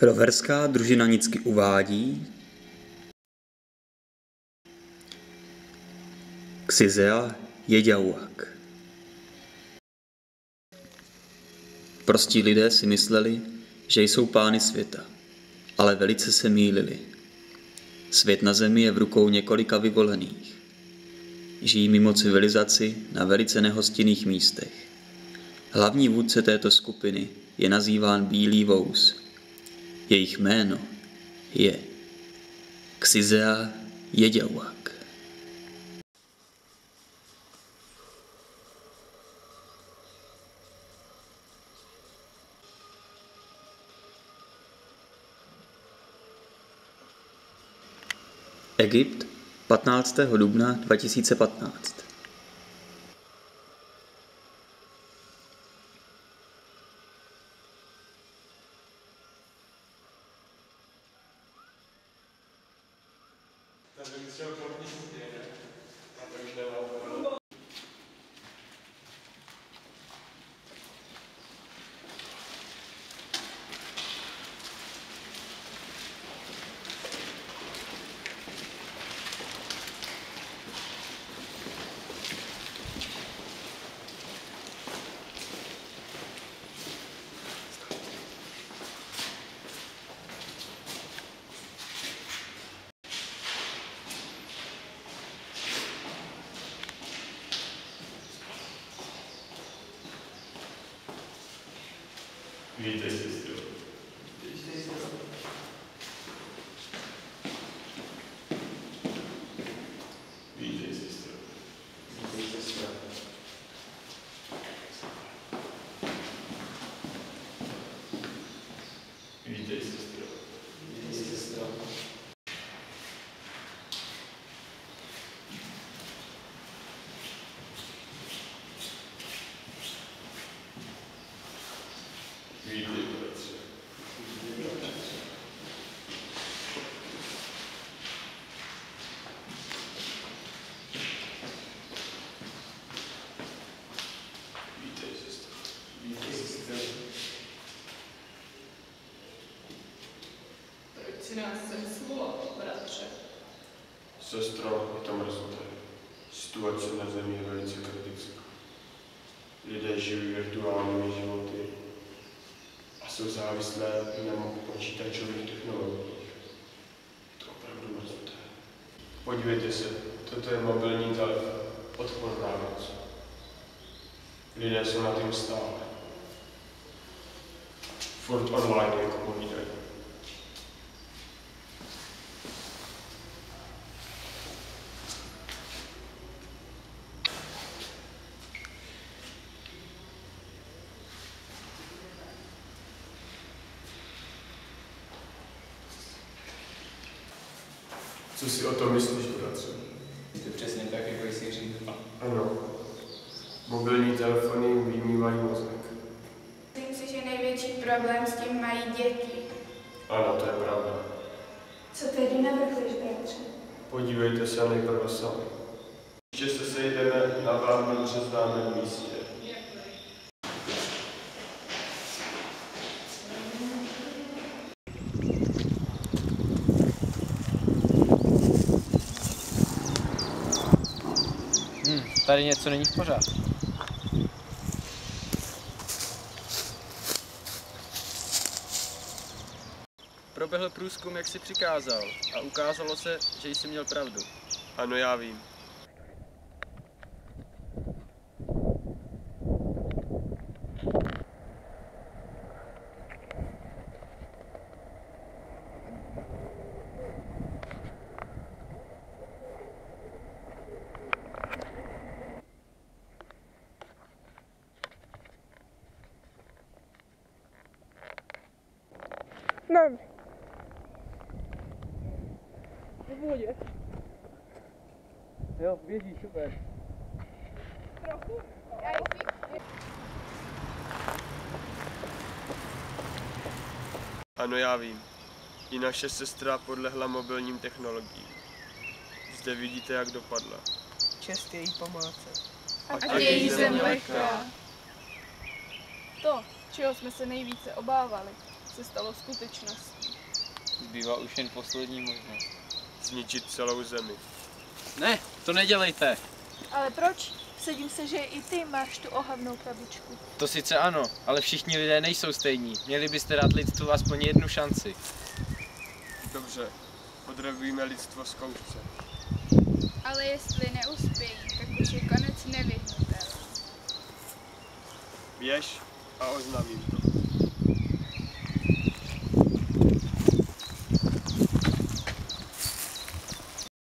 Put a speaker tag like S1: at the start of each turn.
S1: Roverská družina Nicky uvádí Xizea Jeďauak. Prostí lidé si mysleli, že jsou pány světa, ale velice se mýlili. Svět na zemi je v rukou několika vyvolených. Žijí mimo civilizaci na velice nehostinných místech. Hlavní vůdce této skupiny je nazýván Bílý vous. Jejich jméno je Xizea Jeďauak. Egypt 15. dubna 2015
S2: so Iubiți sestre. Deci,
S3: Proč si nás svolal, bratře?
S2: Sestro, je to mrzuté. Situace na Zemi je velice kritická. Lidé žijí virtuálními životy a jsou závislé na počítačových technologiích. Je to opravdu mrzuté. Podívejte se, toto je mobilní telefon, odpornávač. Lidé jsou na tím stále. Furt online, jako povídají. Co si o tom myslíš, bratře?
S4: Je to přesně tak, jako jsi říkal.
S2: Ano. Mobilní telefony vymývají mozek.
S5: Myslím si, že největší problém s tím mají děti.
S2: Ano, to je pravda.
S5: Co tedy navrhuješ, bratře?
S2: Podívejte se nejprve sami. Ještě se sejdeme na vám dobře známém místě.
S4: Tady něco není v pořádku.
S6: Proběhl průzkum, jak si přikázal a ukázalo se, že jsi měl pravdu.
S2: Ano, já vím.
S6: Jo, běží, super.
S2: Ano, já vím. I naše sestra podlehla mobilním technologiím. Zde vidíte, jak dopadla.
S7: Čest její pomádce.
S2: A
S5: její zem lehká.
S3: To, čeho jsme se nejvíce obávali, se stalo skutečností.
S4: Zbývá už jen poslední možnost.
S2: Zničit celou zemi.
S6: Ne, to nedělejte.
S8: Ale proč? Vsadím se, že i ty máš tu ohavnou krabičku.
S6: To sice ano, ale všichni lidé nejsou stejní. Měli byste dát lidstvu aspoň jednu šanci.
S2: Dobře, podrobíme lidstvo zkoušce.
S5: Ale jestli neuspějí, tak už je konec nevyhnutelný.
S2: Běž a oznamím to.